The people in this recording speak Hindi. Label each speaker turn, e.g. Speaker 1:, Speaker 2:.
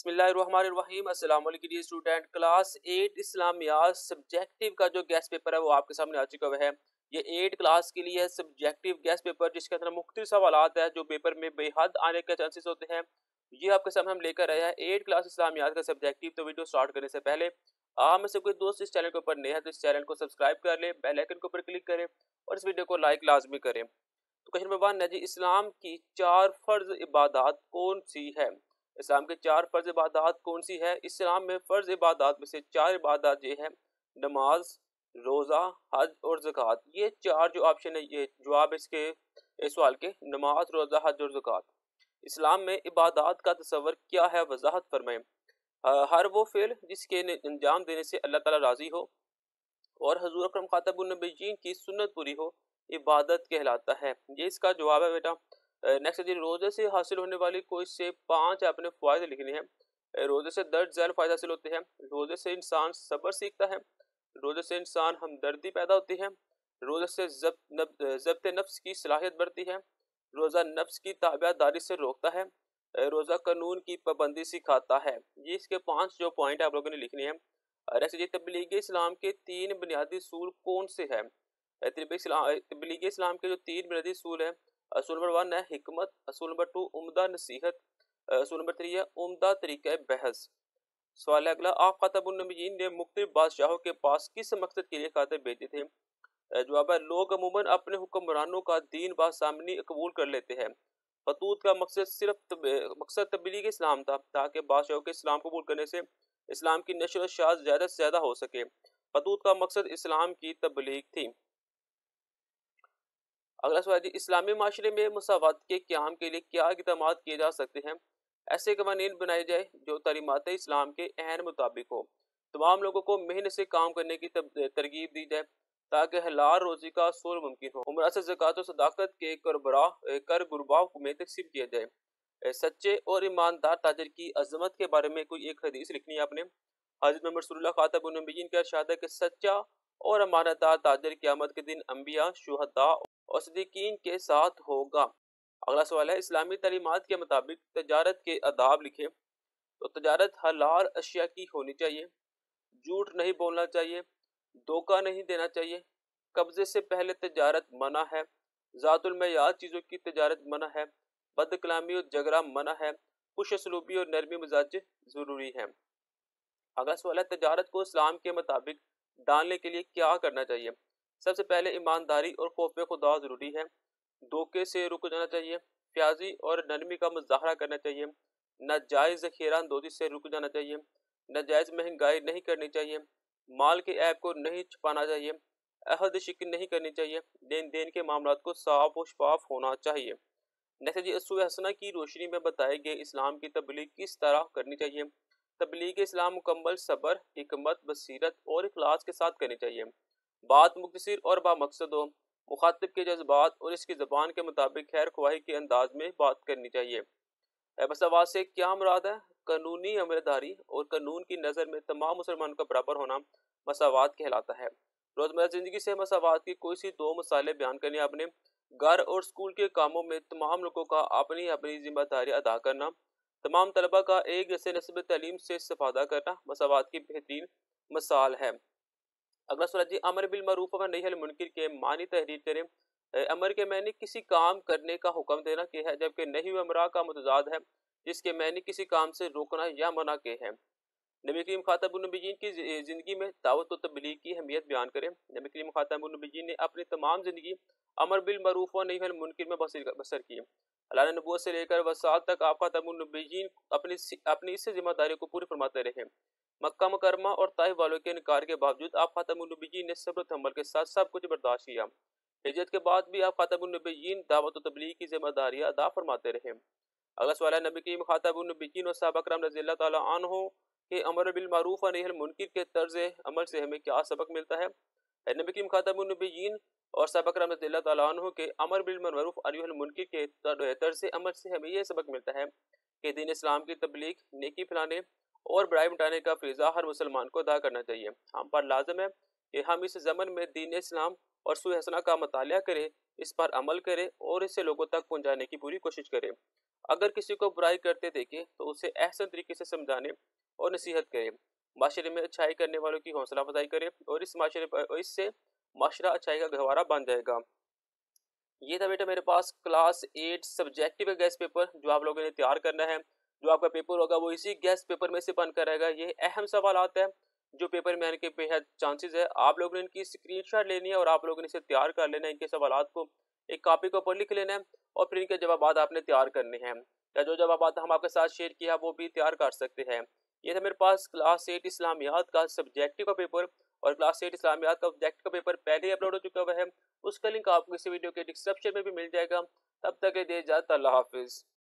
Speaker 1: बसमीम अस्सलाम वालेकुम स्टूडेंट क्लास एट इस्लामियात सब्जेक्टिव का जो गैस पेपर है, वो आपके सामने आ चुका हुआ है। ये एट क्लास के लिए सब्जेक्टिव गैस पेपर जिसके अंदर मुख्त सवाल है, जो पेपर में बेहद आने के चांसेस होते हैं। ये आपके सामने हम लेकर आए हैं एट क्लास इस्लामियात का सब्जेक्टिव। तो वीडियो स्टार्ट करने से पहले, आप में से कोई दोस्त इस चैनल के ऊपर नए हैं तो इस चैनल को सब्सक्राइब कर ले बेल आइकन के ऊपर क्लिक करें और इस वीडियो को लाइक लाजमी करें। तो क्वेश्चन नंबर वन है जी, इस्लाम की चार फ़र्ज़ इबादत कौन सी है? इस्लाम के चार फ़र्ज़ इबादत कौन सी है? इस्लाम में फ़र्ज़ इबादत में से चार इबादत ये है, नमाज़, रोज़ा, हज और ज़क़़त। ये चार जो ऑप्शन है, ये जवाब इसके, इस सवाल के, नमाज़, रोज़ा, हज और ज़क़़त। इस्लाम में इबादत का तस्वर क्या है? वजाहत फरमाएँ। हर वो फेल जिसके अंजाम देने से अल्लाह ताला राज़ी हो और हजूर अक्रम ख़ातबुलनबीन की सुन्नत पूरी हो, इबादत कहलाता है। ये इसका जवाब है बेटा। नेक्स्ट जी, रोज़े से हासिल होने वाली कोई से पाँच आपने फ़ायदे लिखने हैं। रोज़े से दर्द झैल फ़ायदे हासिल होते हैं। रोज़े से इंसान सब्र सीखता है। रोज़े से इंसान हमदर्दी पैदा होती है। रोज़े से जब्त नफ्स की सलाहियत बढ़ती है। रोज़ा नफ्स की ताबियादारी से रोकता है। रोज़ा कानून की पाबंदी सिखाता है। ये इसके पाँच जो पॉइंट आप लोगों ने लिखने हैं। ऐसे जी, तबलीग इस्लाम के तीन बुनियादी सूल कौन से हैं? तबलीग इस्लाम के जो तीन बुनियादी सूल हैं असूल नंबर वन है हमत असूल नंबर टू उमदा नसीहत असूल नंबर थ्री है उमदा तरीका बहस। सवाल है अगला आप ख़ातबुलनबीन ने मुख्त बादशाहों के पास किस मकसद के लिए खाते भेजे थे? जवाब है लोग अमूमन अपने हुक्मरानों का दीन बासामनी कबूल कर लेते हैं। फतूत का मकसद सिर्फ़ तब, मकसद तबलीग इस्लाम था ताकि बादशाहों के इस्लाम कबूल करने से इस्लाम की नशर शाज ज़्यादा से ज़्यादा हो सके। फतूत का मकसद इस्लाम की तबलीग थी। अगला सवाल जी, इस्लामी माशरे में मसावत के क्याम के लिए क्या इकदाम किए जा सकते हैं? ऐसे कवानीन बनाए जाए जो तलीमत इस्लाम के अहन मुताबिक हो। तमाम लोगों को मेहनत से काम करने की तरगीब दी जाए ताकि हलाल रोजी का असूल मुमकिन हो। उम्र से ज़क़़त सदाकत के करबरा कर गुरबा में तकसीम किया जाए। सच्चे और ईमानदार ताजर की अजमत के बारे में कोई एक हदीस लिखनी है आपने? हज़रत मोहम्मद रसूलुल्लाह खातबुलनबीन का इरशाद कि सच्चा और अमानतदार ताजर क़यामत के दिन अम्बिया शुहदा और सदीकीन के साथ होगा। अगला सवाल है, इस्लामी तलीमत के मुताबिक तजारत के अदाब लिखे। तो तजारत हलाल अशिया की होनी चाहिए। झूठ नहीं बोलना चाहिए, धोखा नहीं देना चाहिए। कब्जे से पहले तजारत मना है। ज़ातुलमयात चीज़ों की तजारत मना है। बद कलामी और जगरा मना है। खुश सलूबी और नरमी मिजाज ज़रूरी है। अगला सवाल है, तजारत को इस्लाम के मुताबिक डालने के लिए क्या करना चाहिए? सबसे पहले ईमानदारी और खौफ खुदा ज़रूरी है। धोखे से रुक जाना चाहिए, प्याजी और नरमी का मुजाहरा करना चाहिए। नाजायज़ ज़खीरा अंदोजी से रुक जाना चाहिए। नाजायज़ महँगाई नहीं करनी चाहिए। माल के ऐप को नहीं छुपाना चाहिए। अहद शिक नहीं करनी चाहिए। लेन देन के मामला को साफ़ और शफाफ होना चाहिए। नेक्स्ट जी असू हसना की रोशनी में बताए गए इस्लाम की तबलीग किस तरह करनी चाहिए? तबलीग इस्लाम मुकम्मल, सबर हमत बसीरत और अखलास के साथ करनी चाहिए। बात मुख्तर और बामकसद हो मुखातब के जज्बात और इसकी ज़बान के मुताबिक खैर ख्वाही के अंदाज में बात करनी चाहिए। मसवाद से क्या मुराद है? कानूनी अमलदारी और कानून की नज़र में तमाम मुसलमानों का बराबर होना मसावत कहलाता है। रोज़मर्रा ज़िंदगी से मसावत की कोई सी दो मसाले बयान करने आपने घर और स्कूल के कामों में तमाम लोगों का अपनी अपनी ज़िम्मेदारी अदा करना, तमाम तलबा का एक जैसे नस्ब तलीम से इस्ता करना मसावत की बेहतरीन मसाल है। अगला सवाल जी, अमर बिल मरूफ व नहीं मुनकर के मानी तहरीर करें अमर के मैंने किसी काम करने का हुक्म देना के है, जबकि नहीं अमरा का मतजाद है, जिसके मैंने किसी काम से रोकना या मना के है। नबी करीम खातबुलनबीन की ज़िंदगी में दावत व तबलीग की अहमियत बयान करें। नबी करीम खातबुलनबीन ने अपनी तमाम ज़िंदगी अमर बिल मरूफ व नहीं मुनकर में बसर की। अल्लाह ने नबूत से लेकर वसाल तक आप खातबुलनबीन अपनी अपनी इस ज़िम्मेदारी को पूरी फरमाते रहे। मक्का मुकरमा और ताइफ वालों के इनकार के बावजूद आप ख़ातमनबीन ने सब्र तमल के साथ सब कुछ बर्दाश्त किया। हिजरत के बाद भी आप ख़ातमनबीन दावत व तबलीग की जिम्मेदारियाँ अदा फरमाते रहे। अगला सवाल है नबी करीम ख़ातमनबीन और सबकरम रज़ी तहों के अमर बिलमारूफ़ नहल मुनकर के तर्ज अमल से हमें क्या सबक मिलता है? नबी ख़ातमनबीन और सबकरम रज़ी तहों के अमर बिलमरूफ़ मुनकर के तर्ज अमल से हमें यह सबक मिलता है कि दीन इस्लाम की तबलीग, नेकी फैलाने और बुराई मिटाने का फरीज़ा हर मुसलमान को अदा करना चाहिए। हम पर लाजम है कि हम इस ज़मन में दीन इस्लाम और सुहसना का मताल करें, इस पर अमल करें और इसे लोगों तक पहुँचाने की पूरी कोशिश करें। अगर किसी को बुराई करते देखें तो उसे एहसन तरीके से समझाने और नसीहत करें। माशरे में अच्छाई करने वालों की हौसला अफजाई करें और इस माशरे पर इससे माशरा अच्छाई का गहवारा बन जाएगा। ये था बेटा मेरे पास class eight subjective guess paper, जो आप लोगों ने तैयार करना है। जो आपका पेपर होगा वो इसी गैस पेपर में से बनकर रहेगा। ये अहम सवाल आता है, जो पेपर में आने के बेहद चांसेस है। आप लोगों ने इनकी स्क्रीनशॉट लेनी है और आप लोगों ने इसे तैयार कर लेना है। इनके सवाल को एक कापी के ऊपर लिख लेना है और फिर इनके जवाब आपने तैयार करने हैं। या जो जवाब हम आपके साथ शेयर किया वो भी तैयार कर सकते हैं। ये था मेरे पास क्लास एट इस्लामियात का सब्जेक्टिव का पेपर और क्लास एट इस्लामियात का ऑब्जेक्टिव का पेपर पहले ही अपलोड हो चुका हुआ है। उसका लिंक आपको इस वीडियो के डिस्क्रिप्शन में भी मिल जाएगा। तब तक दे जाता अल्लाह हाफिज़।